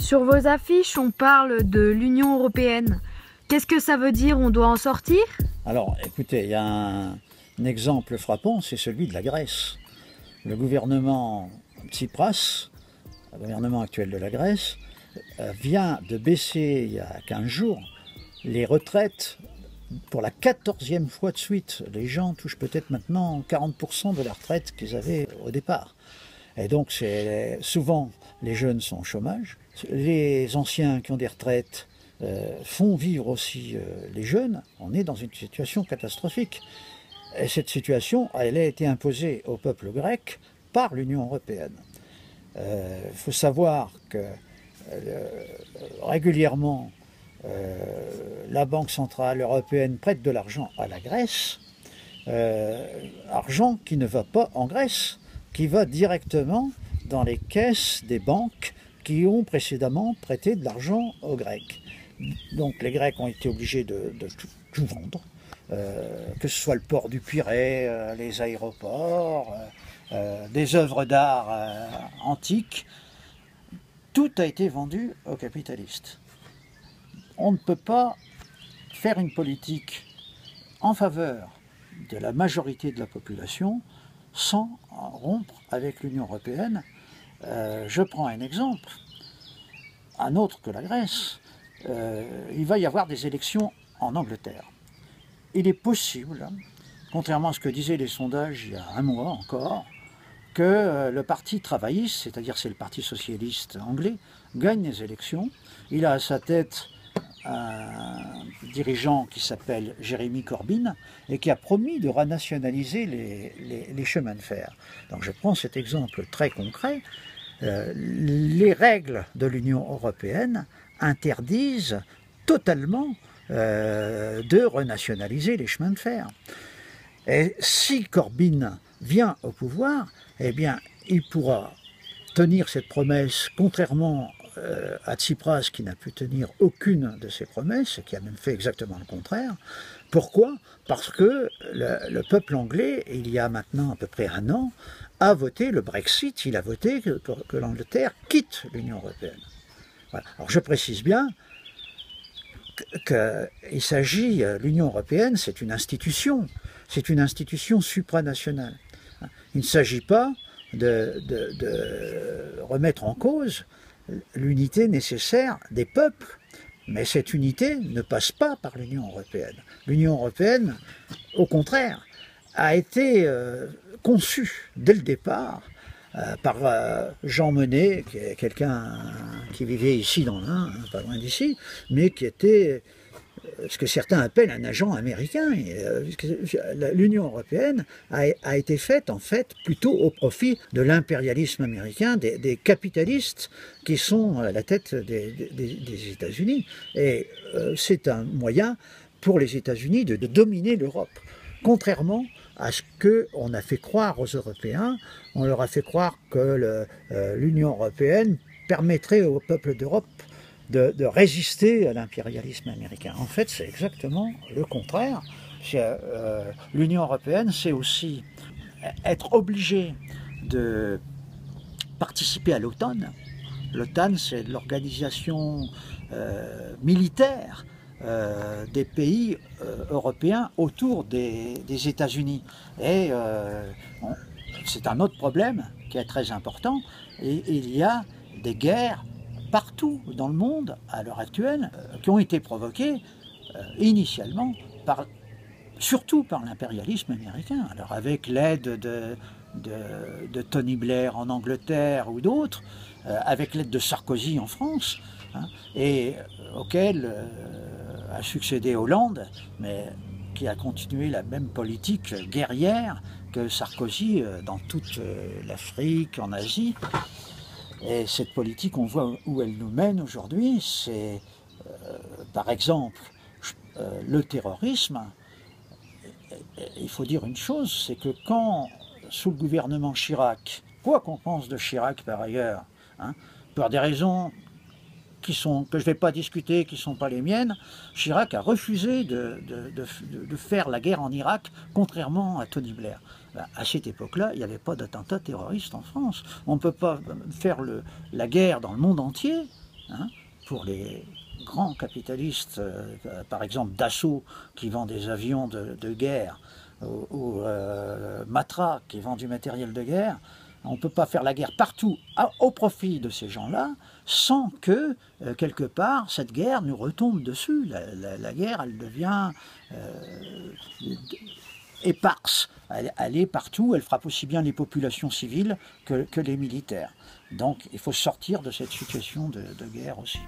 Sur vos affiches, on parle de l'Union européenne. Qu'est-ce que ça veut dire On doit en sortir Alors, écoutez, il y a un, exemple frappant, c'est celui de la Grèce. Le gouvernement Tsipras, le gouvernement actuel de la Grèce, euh, vient de baisser il y a 15 jours les retraites pour la quatorzième fois de suite. Les gens touchent peut-être maintenant 40% de la retraite qu'ils avaient au départ. Et donc, souvent les jeunes sont au chômage. Les anciens qui ont des retraites euh, font vivre aussi euh, les jeunes. On est dans une situation catastrophique. Et cette situation, elle a été imposée au peuple grec par l'Union européenne. Il euh, faut savoir que régulièrement, la Banque centrale européenne prête de l'argent à la Grèce, argent qui ne va pas en Grèce, qui va directement dans les caisses des banques qui ont précédemment prêté de l'argent aux Grecs. Donc les Grecs ont été obligés de, tout, vendre, euh, que ce soit le port du Pirée, euh, les aéroports, euh, des œuvres d'art antiques. Tout a été vendu aux capitalistes. On ne peut pas faire une politique en faveur de la majorité de la population sans rompre avec l'Union européenne. Euh, je prends un exemple, un autre que la Grèce. Euh, il va y avoir des élections en Angleterre. Il est possible, contrairement à ce que disaient les sondages il y a un mois encore, que euh, le parti travailliste, c'est-à-dire c'est le parti socialiste anglais, gagne les élections. Il a à sa tête un dirigeant qui s'appelle Jérémy Corbyn et qui a promis de renationaliser les, chemins de fer. Donc je prends cet exemple très concret. Euh, les règles de l'Union européenne interdisent totalement euh, de renationaliser les chemins de fer. Et si Corbyn vient au pouvoir, eh bien, il pourra tenir cette promesse, contrairement euh, à Tsipras qui n'a pu tenir aucune de ses promesses, qui a même fait exactement le contraire. Pourquoi? Parce que le, peuple anglais, il y a maintenant à peu près un an, a voté le Brexit, il a voté que, que l'Angleterre quitte l'Union européenne. Alors je précise bien qu'il s'agit, euh, l'Union européenne, c'est une institution, c'est une institution supranationale. Il ne s'agit pas de, remettre en cause l'unité nécessaire des peuples. Mais cette unité ne passe pas par l'Union européenne. L'Union européenne, au contraire, a été euh, conçue dès le départ euh, par euh, Jean Monnet, qui est quelqu'un qui vivait ici dans l'Ain, hein, pas loin d'ici, mais qui était ce que certains appellent un agent américain. Euh, L'Union européenne a, été faite en fait plutôt au profit de l'impérialisme américain, des, capitalistes qui sont à la tête des, États-Unis. Et euh, c'est un moyen pour les États-Unis de, dominer l'Europe. Contrairement à ce qu'on a fait croire aux Européens, on leur a fait croire que euh, l'Union européenne permettrait au peuple d'Europe de, résister à l'impérialisme américain. En fait, c'est exactement le contraire. Euh, L'Union européenne, c'est aussi être obligée de participer à l'OTAN. L'OTAN, c'est l'organisation euh, militaire euh, des pays européens autour des, États-Unis. Et c'est un autre problème qui est très important. Il y a des guerres partout dans le monde, à l'heure actuelle, euh, qui ont été provoquées euh, initialement surtout par l'impérialisme américain. Alors avec l'aide de, de, Tony Blair en Angleterre ou d'autres, euh, avec l'aide de Sarkozy en France, hein, et auquel a succédé Hollande, mais qui a continué la même politique guerrière que Sarkozy dans toute l'Afrique, en Asie. Et cette politique, on voit où elle nous mène aujourd'hui. C'est, euh, par exemple, euh, le terrorisme. Il faut dire une chose, c'est que quand, sous le gouvernement Chirac, quoi qu'on pense de Chirac par ailleurs, hein, pour des raisons sont, que je ne vais pas discuter, qui ne sont pas les miennes, Chirac a refusé de, faire la guerre en Irak, contrairement à Tony Blair. Ben, à cette époque-là, il n'y avait pas d'attentat terroriste en France. On ne peut pas faire la guerre dans le monde entier hein, pour les grands capitalistes, euh, par exemple Dassault qui vend des avions de, guerre, ou, euh, Matra qui vend du matériel de guerre, on ne peut pas faire la guerre partout au profit de ces gens-là sans que, euh, quelque part, cette guerre nous retombe dessus. La, guerre, elle devient éparse. Elle, est partout, elle frappe aussi bien les populations civiles que, les militaires. Donc il faut sortir de cette situation de guerre aussi.